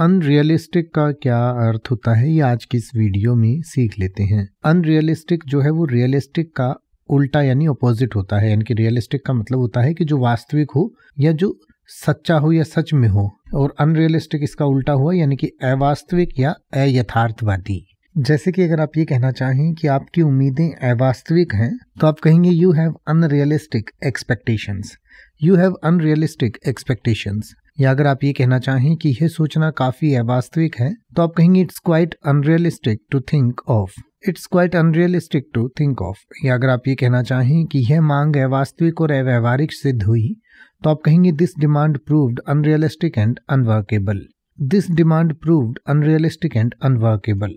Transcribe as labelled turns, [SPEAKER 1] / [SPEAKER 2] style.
[SPEAKER 1] Unrealistic का क्या अर्थ होता है, ये आज की इस वीडियो में सीख लेते हैं। अनरियलिस्टिक जो है वो रियलिस्टिक का उल्टा यानी अपोजिट होता है। यानी कि रियलिस्टिक का मतलब होता है कि जो वास्तविक हो या जो सच्चा हो या सच में हो। और अनरियलिस्टिक इसका उल्टा हुआ यानी कि अवास्तविक या अयथार्थवादी। जैसे कि अगर आप ये कहना चाहें कि आपकी उम्मीदें अवास्तविक हैं तो आप कहेंगे you have unrealistic expectations you have unrealistic expectations या अगर आप ये कहना चाहें कि यह सोचना काफ़ी अवास्तविक है तो आप कहेंगे it's quite unrealistic to think of it's quite unrealistic to think of या अगर आप ये कहना चाहें कि यह मांग अवास्तविक और अव्यवहारिक सिद्ध हुई तो आप कहेंगे this demand proved unrealistic and unworkable this demand proved unrealistic and unworkable